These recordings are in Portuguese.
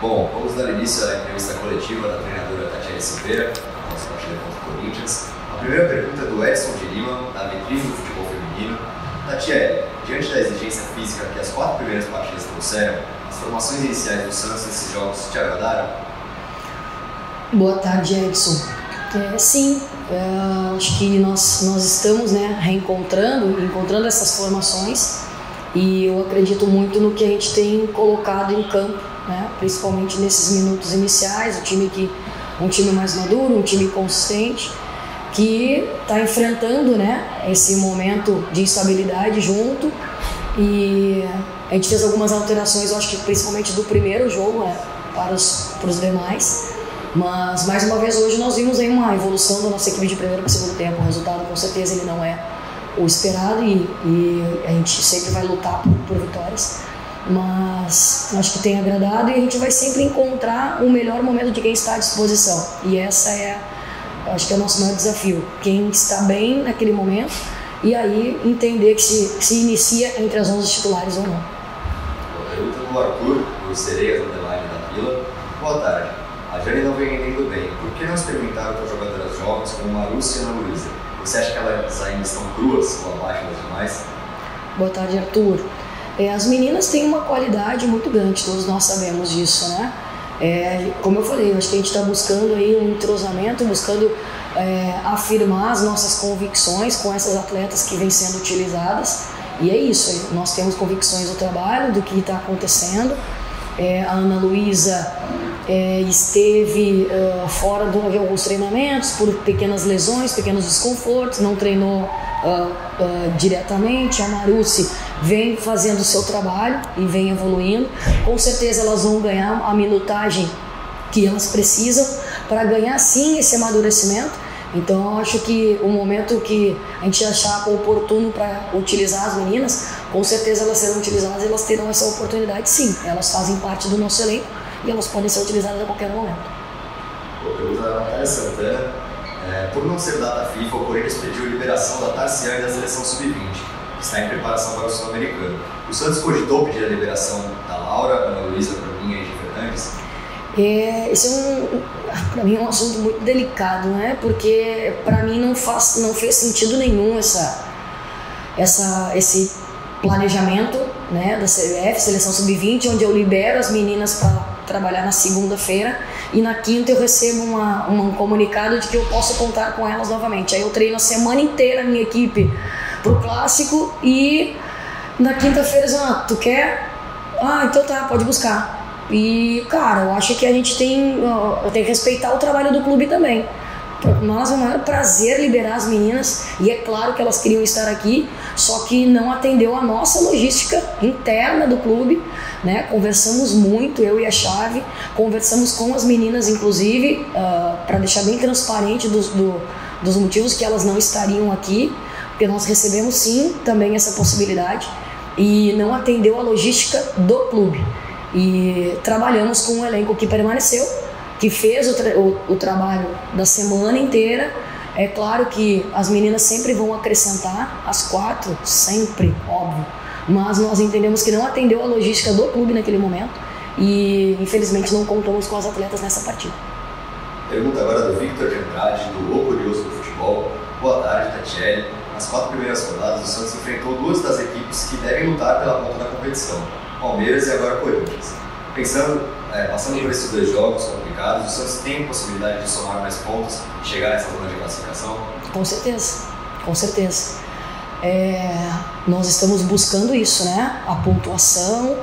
Bom, vamos dar início à entrevista coletiva da treinadora Tatiana Silveira, nossa partida contra o Corinthians. A primeira pergunta é do Edson de Lima, da vitrine do futebol feminino. Tatiana, diante da exigência física que as quatro primeiras partidas trouxeram, as formações iniciais do Santos nesses jogos te agradaram? Boa tarde, Edson. É, sim, é, acho que nós, nós estamos né, reencontrando, encontrando essas formações e eu acredito muito no que a gente tem colocado em campo, né, principalmente nesses minutos iniciais, o time que um time mais maduro, um time consistente que está enfrentando né, esse momento de instabilidade junto. E a gente fez algumas alterações, eu acho que principalmente do primeiro jogo né, para, os, para os demais. Mas, mais uma vez, hoje nós vimos aí uma evolução da nossa equipe de primeiro para segundo tempo. O resultado, com certeza, ele não é o esperado e, e a gente sempre vai lutar por, por vitórias. Mas acho que tem agradado e a gente vai sempre encontrar o melhor momento de quem está à disposição. E essa é, acho que é o nosso maior desafio. Quem está bem naquele momento e aí entender que se, se inicia entre as 11 titulares ou não. Pergunta do Arthur, do Sereias Underline da Vila. Boa tarde. A Jane não vem entendendo bem. Por que não experimentaram com jogadoras jovens como Marúcia e Ana Luísa? Você acha que elas ainda estão cruas ou abaixo das demais? Boa tarde, Arthur. É, as meninas têm uma qualidade muito grande, todos nós sabemos disso, né? É, como eu falei, acho que a gente está buscando aí um entrosamento, buscando é, afirmar as nossas convicções com essas atletas que vêm sendo utilizadas. E é isso, nós temos convicções do trabalho, do que está acontecendo. É, a Ana Luísa é, esteve uh, fora de alguns treinamentos por pequenas lesões, pequenos desconfortos, não treinou uh, diretamente. A Marucci vem fazendo o seu trabalho e vem evoluindo. Com certeza elas vão ganhar a minutagem que elas precisam para ganhar sim esse amadurecimento. Então eu acho que o momento que a gente achar oportuno para utilizar as meninas, com certeza elas serão utilizadas e elas terão essa oportunidade sim. Elas fazem parte do nosso elenco e elas podem ser utilizadas a qualquer momento. Pergunta da Natália Santana. É, por não ser data FIFA, o Corinthians pediu liberação da Tarciane da seleção sub-20, que está em preparação para o Sul-Americano. O Santos cogitou pedir a liberação da Laura, Ana Luísa, Bruninha e de Fernandes? É, esse é um, para mim é um assunto muito delicado, né? Porque para mim não faz, não fez sentido nenhum essa, essa, esse planejamento, né, da CBF, seleção sub-20, onde eu libero as meninas para trabalhar na segunda-feira e na quinta eu recebo uma, um comunicado de que eu posso contar com elas novamente. Aí eu treino a semana inteira a minha equipe pro clássico e na quinta-feira eles ah, tu quer? Ah, então tá, pode buscar. E, cara, eu acho que a gente tem, tem que respeitar o trabalho do clube também. Nós é um maior prazer liberar as meninas e é claro que elas queriam estar aqui, só que não atendeu a nossa logística interna do clube, né? Conversamos muito, eu e a Chave, conversamos com as meninas, inclusive, uh, ah, para deixar bem transparente dos, do, dos motivos que elas não estariam aqui, porque nós recebemos sim também essa possibilidade e não atendeu a logística do clube. E trabalhamos com um elenco que permaneceu que fez o, tra o, o trabalho da semana inteira. É claro que as meninas sempre vão acrescentar, as quatro, sempre, óbvio. Mas nós entendemos que não atendeu a logística do clube naquele momento e infelizmente não contamos com as atletas nessa partida. Pergunta agora do Victor de Andrade, do O Curioso do Futebol. Boa tarde, Tatiele. Nas quatro primeiras rodadas, o Santos enfrentou duas das equipes que devem lutar pela ponta da competição: Palmeiras e agora Corinthians. Pensando é, passando por esses dois jogos complicados, o Santos tem possibilidade de somar mais pontos e chegar nessa zona de classificação? Com certeza, com certeza. É, nós estamos buscando isso, né? A pontuação.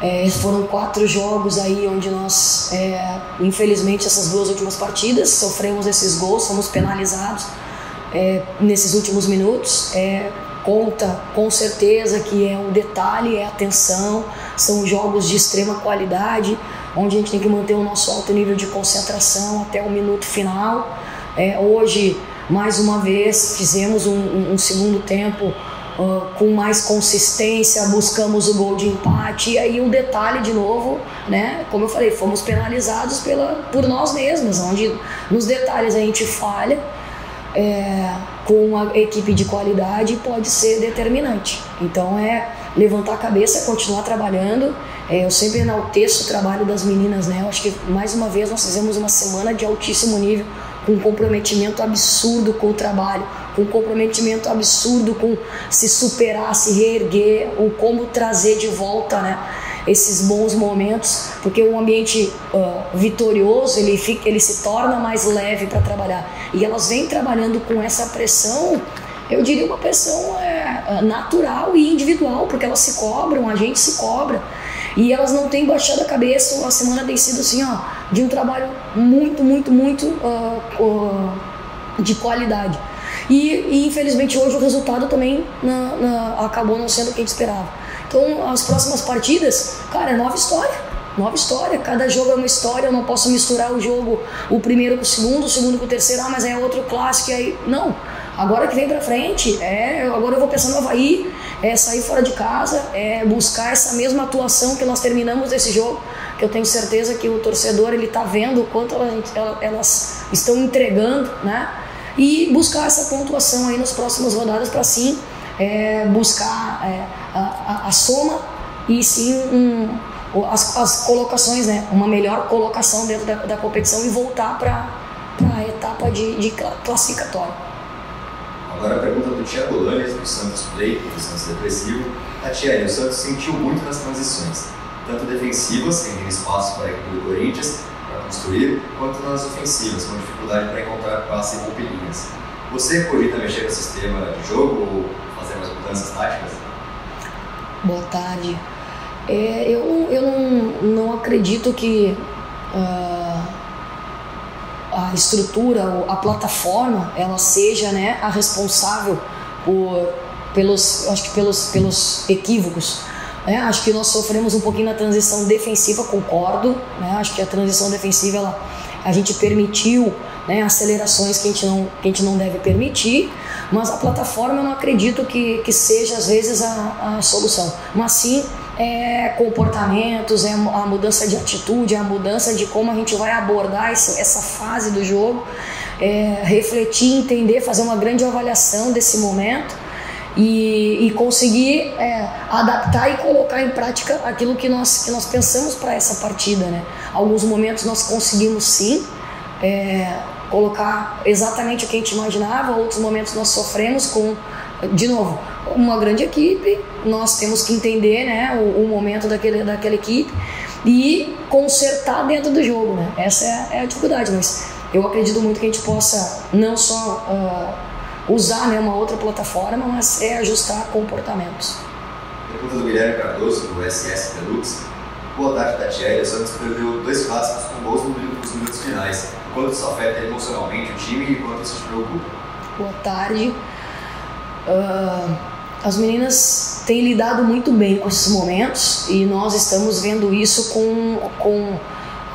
É, foram quatro jogos aí onde nós, é, infelizmente, essas duas últimas partidas, sofremos esses gols, fomos penalizados é, nesses últimos minutos. Conta com certeza que é o detalhe, é a atenção, são jogos de extrema qualidade, onde a gente tem que manter o nosso alto nível de concentração até o minuto final. É, hoje, mais uma vez, fizemos um, um, um segundo tempo uh, com mais consistência, buscamos o gol de empate, e aí o detalhe de novo, né? Como eu falei, fomos penalizados pela, por nós mesmos, onde nos detalhes a gente falha. É, com uma equipe de qualidade pode ser determinante. Então é levantar a cabeça, continuar trabalhando. É, eu sempre enalteço o trabalho das meninas, né? Eu acho que mais uma vez nós fizemos uma semana de altíssimo nível, com um comprometimento absurdo com o trabalho, com um comprometimento absurdo com se superar, se reerguer, o como trazer de volta, né? Esses bons momentos, porque o ambiente uh, vitorioso ele, fica, ele se torna mais leve para trabalhar. E elas vêm trabalhando com essa pressão, eu diria uma pressão é, natural e individual, porque elas se cobram, a gente se cobra. E elas não têm baixado a cabeça, a semana tem sido assim, ó, de um trabalho muito, muito, muito uh, uh, de qualidade. E, e, infelizmente hoje o resultado também na, na, acabou não sendo o que a gente esperava. Então, as próximas partidas, cara, é nova história. Nova história, cada jogo é uma história, eu não posso misturar o jogo, o primeiro com o segundo, o segundo com o terceiro, ah, mas é outro clássico, aí. Não. Agora que vem pra frente, é, agora eu vou pensar no Havaí, é sair fora de casa, é buscar essa mesma atuação que nós terminamos desse jogo, que eu tenho certeza que o torcedor ele tá vendo o quanto elas, elas estão entregando, né? E buscar essa pontuação aí nas próximas rodadas para sim é, buscar é, a, a, a, soma e sim um, as, as, colocações, né? uma melhor colocação dentro da, da competição e voltar para a etapa de, de classificatória. Agora a pergunta do Thiago Lanes, do Santos Play, do Santos Depressivo. Tatiane, o Santos sentiu muito nas transições, tanto defensivas, sem espaço para a equipe do Corinthians para construir, quanto nas ofensivas, com dificuldade para encontrar passe e rompelinhas. Você cogita mexer no sistema de jogo ou mudanças táticas? Boa tarde. É, eu eu não, não acredito que uh, a estrutura, a plataforma, ela seja né, a responsável por, pelos, acho que pelos, pelos equívocos. É, acho que nós sofremos um pouquinho na transição defensiva, concordo. Né? Acho que a transição defensiva ela, a gente permitiu né, acelerações que a, gente não, que a gente não deve permitir, mas a plataforma eu não acredito que, que seja às vezes a, a solução, mas sim é, comportamentos, é a mudança de atitude, é a mudança de como a gente vai abordar esse, essa fase do jogo, é, refletir, entender, fazer uma grande avaliação desse momento e, e conseguir é, adaptar e colocar em prática aquilo que nós, que nós pensamos para essa partida. Né? Alguns momentos nós conseguimos sim. Colocar exatamente o que a gente imaginava. Outros momentos nós sofremos com, de novo, uma grande equipe. Nós temos que entender né, o, o momento daquele, daquela equipe e consertar dentro do jogo. Né? Essa é, é, a dificuldade, mas eu acredito muito que a gente possa não só uh, usar né, uma outra plataforma, mas é ajustar comportamentos. Pergunta do Guilherme Cardoso, do SS Deluxe. Boa tarde. O Santos perdeu dois clássicos com gols nos minutos finais quanto isso afeta emocionalmente o time e quanto isso te preocupa? Boa tarde. Uh, as meninas têm lidado muito bem com esses momentos e nós estamos vendo isso com, com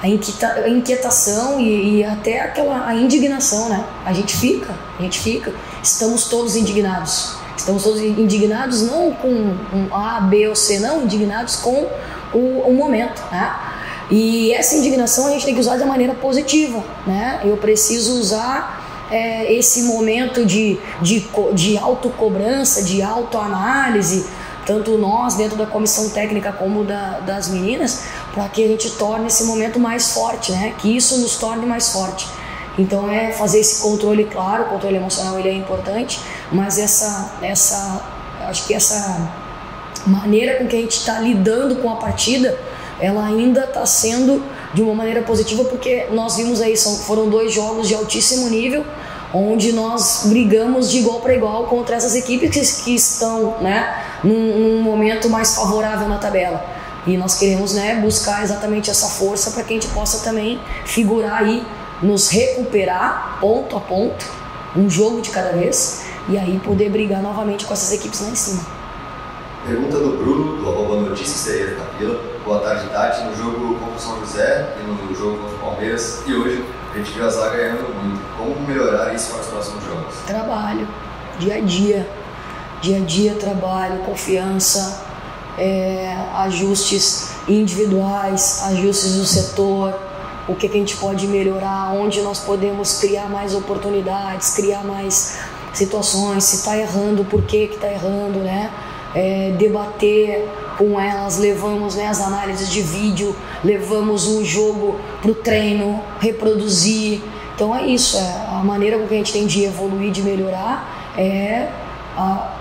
a, inquieta, a inquietação e, e, até aquela a indignação, né? A gente fica, a gente fica. Estamos todos indignados. Estamos todos indignados não com um A, B ou C, não, indignados com o, o momento, né? E essa indignação a gente tem que usar de maneira positiva, né? Eu preciso usar é, esse momento de, de, de autocobrança, de autoanálise, tanto nós dentro da comissão técnica como da, das meninas, para que a gente torne esse momento mais forte, né? Que isso nos torne mais forte. Então é fazer esse controle, claro, o controle emocional ele é importante, mas essa, essa, acho que essa maneira com que a gente está lidando com a partida ela ainda está sendo de uma maneira positiva, porque nós vimos aí, são, foram dois jogos de altíssimo nível, onde nós brigamos de igual para igual contra essas equipes que, que estão né, num, num, momento mais favorável na tabela. E nós queremos né, buscar exatamente essa força para que a gente possa também figurar aí, nos recuperar ponto a ponto, um jogo de cada vez, e aí poder brigar novamente com essas equipes lá em cima. Pergunta do Bruno, do arroba Notícias Sereia da Vila. Boa tarde, Tati. No jogo contra o São José e no jogo contra o Palmeiras e hoje a gente viu a zaga ganhando muito. Como melhorar isso para os próximos jogos? Trabalho, dia a dia. Dia a dia, trabalho, confiança, é, ajustes individuais, ajustes do setor, o que, que a gente pode melhorar, onde nós podemos criar mais oportunidades, criar mais situações, se está errando, por que está errando, né? É, debater com elas, levamos né, as análises de vídeo, levamos o jogo para o treino, reproduzir. Então é isso, é a maneira com que a gente tem de evoluir, de melhorar, é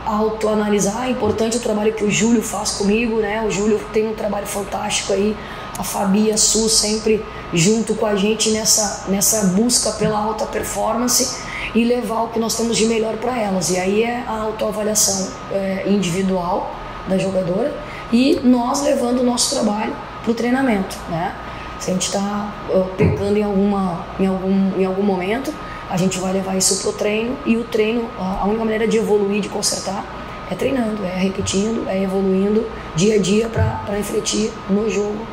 autoanalisar. É importante o trabalho que o Júlio faz comigo, né? O Júlio tem um trabalho fantástico aí, a Fabi a Su sempre junto com a gente nessa, nessa busca pela alta performance e levar o que nós temos de melhor para elas. E aí é a autoavaliação é, individual da jogadora e nós levando o nosso trabalho para o treinamento, né? Se a gente está uh, pecando em, alguma, em, algum, em algum momento, a gente vai levar isso para o treino e o treino, a única maneira de evoluir, de consertar, é treinando, é repetindo, é evoluindo dia a dia para refletir no jogo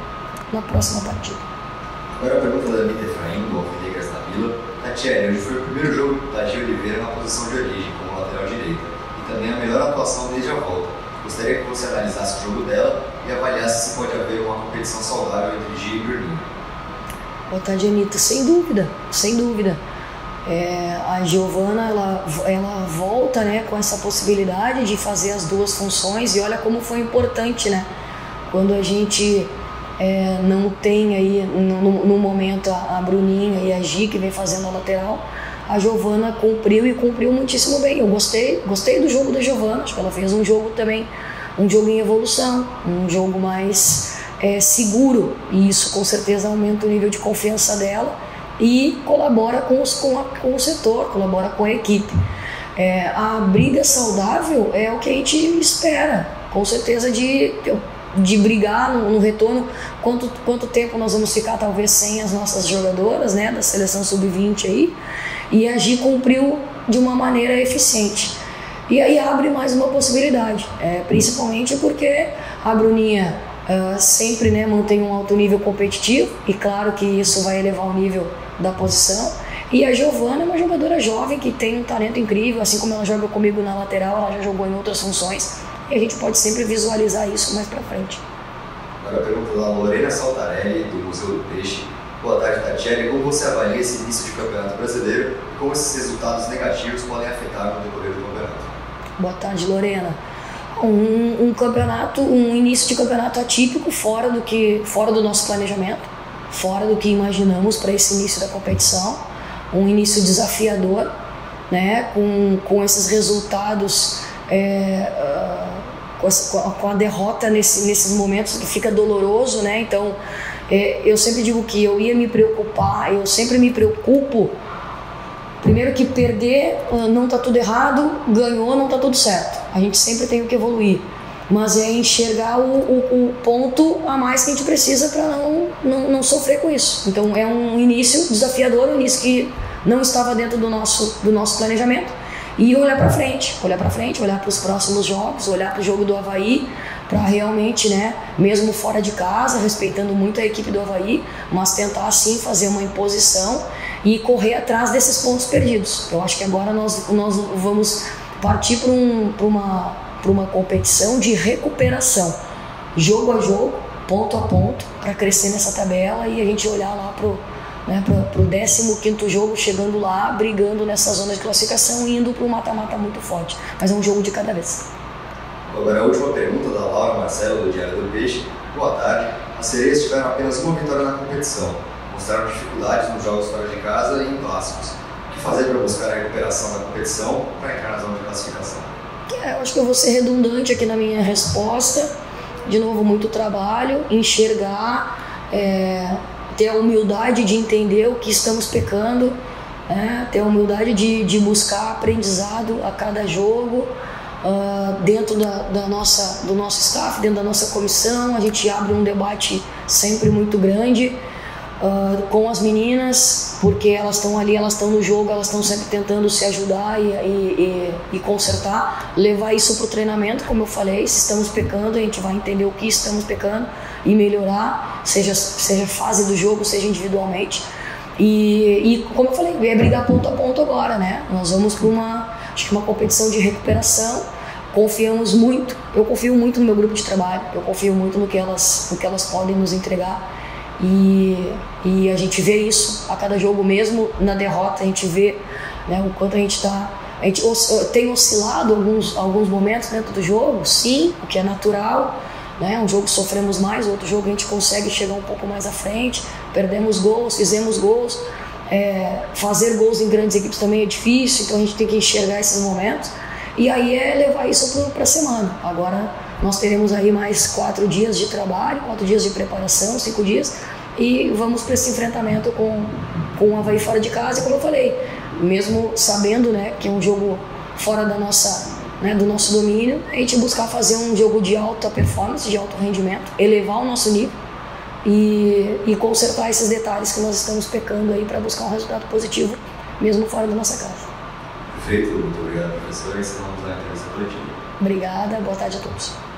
na próxima partida. Agora a pergunta da Anitta Efraim, do Alfredegas da Vila. Tatiane, hoje foi o primeiro jogo da Gia Oliveira na posição de origem, como lateral direita, e também a melhor atuação desde a volta. Gostaria que você analisasse o jogo dela e avaliasse se pode haver uma competição saudável entre Gia e Bruninho. Boa tarde, Anitta. Sem dúvida, sem dúvida. É, a Giovana ela, ela volta né, com essa possibilidade de fazer as duas funções e olha como foi importante né, quando a gente é, não tem aí no, no momento a, a, Bruninha e a Gi que vem fazendo a lateral a Giovana cumpriu e cumpriu muitíssimo bem eu gostei gostei do jogo da Giovana acho que ela fez um jogo também um jogo em evolução um jogo mais é, seguro e isso com certeza aumenta o nível de confiança dela e colabora com, os, com, a, com o setor, colabora com a equipe. É, a briga saudável é o que a gente espera, com certeza, de, de brigar no, no, retorno. Quanto, quanto tempo nós vamos ficar, talvez, sem as nossas jogadoras né, da seleção sub-20 aí, e agir cumpriu de uma maneira eficiente. E aí abre mais uma possibilidade, é, principalmente porque a Bruninha uh, sempre né, mantém um alto nível competitivo, e claro que isso vai elevar o nível da posição. E a Giovana é uma jogadora jovem que tem um talento incrível, assim como ela joga comigo na lateral, ela já jogou em outras funções. E a gente pode sempre visualizar isso mais para frente. Agora a pergunta da Lorena Saltarelli, do Museu do Peixe. Boa tarde, Tatiane. Como você avalia esse início de campeonato brasileiro e como esses resultados negativos podem afetar no decorrer do campeonato? Boa tarde, Lorena. Um, um campeonato, um início de campeonato atípico fora do que, fora do nosso planejamento fora do que imaginamos para esse início da competição, um início desafiador, né, com, com esses resultados, é, com, a, derrota nesse, nesses momentos que fica doloroso, né, então é, eu sempre digo que eu ia me preocupar, eu sempre me preocupo, primeiro que perder uh, não está tudo errado, ganhou não está tudo certo, a gente sempre tem que evoluir. Mas é enxergar o, o, o, ponto a mais que a gente precisa para não, não, não, sofrer com isso. Então é um início desafiador, um início que não estava dentro do nosso, do nosso planejamento e olhar para frente, olhar para frente, olhar para os próximos jogos, olhar para o jogo do Havaí, para realmente, né, mesmo fora de casa, respeitando muito a equipe do Havaí, mas tentar sim fazer uma imposição e correr atrás desses pontos perdidos. Eu acho que agora nós, nós vamos partir para um, uma uma competição de recuperação, jogo a jogo, ponto a ponto, para crescer nessa tabela e a gente olhar lá para o né, pro 15 jogo, chegando lá, brigando nessa zona de classificação e indo para um mata-mata muito forte. Mas é um jogo de cada vez. Agora a última pergunta da Laura Marcelo, do Diário do Peixe. Boa tarde. As sereias tiveram apenas uma vitória na competição. Mostraram dificuldades nos jogos fora de casa e em clássicos. O que fazer para buscar a recuperação da competição para entrar na zona de classificação? É, eu acho que eu vou ser redundante aqui na minha resposta. De novo, muito trabalho, enxergar, é, ter a humildade de entender o que estamos pecando, é, ter a humildade de, de buscar aprendizado a cada jogo. Uh, dentro da, da, nossa, do nosso staff, dentro da nossa comissão, a gente abre um debate sempre muito grande uh, com as meninas, porque elas estão ali, elas estão no jogo, elas estão sempre tentando se ajudar e, e, e, e consertar, levar isso para o treinamento, como eu falei, se estamos pecando, a gente vai entender o que estamos pecando e melhorar, seja, seja fase do jogo, seja individualmente. E, e como eu falei, é brigar ponto a ponto agora, né? Nós vamos para uma, acho que uma competição de recuperação. Confiamos muito, eu confio muito no meu grupo de trabalho, eu confio muito no que elas, no que elas podem nos entregar e, e a gente vê isso a cada jogo, mesmo na derrota, a gente vê né, o quanto a gente está A gente tem oscilado alguns, alguns momentos dentro do jogo, sim, o que é natural. Né? Um jogo sofremos mais, outro jogo a gente consegue chegar um pouco mais à frente, perdemos gols, fizemos gols. É, fazer gols em grandes equipes também é difícil, então a gente tem que enxergar esses momentos. E aí é levar isso para a semana. Agora nós teremos aí mais quatro dias de trabalho, quatro dias de preparação, cinco dias, e vamos para esse enfrentamento com, com o Havaí fora de casa. E como eu falei, mesmo sabendo né, que é um jogo fora da nossa, né, do nosso domínio, a gente buscar fazer um jogo de alta performance, de alto rendimento, elevar o nosso nível e, e consertar esses detalhes que nós estamos pecando aí para buscar um resultado positivo, mesmo fora da nossa casa. Perfeito, muito obrigado, professor. Encerramos a entrevista coletiva. Obrigada, boa tarde a todos.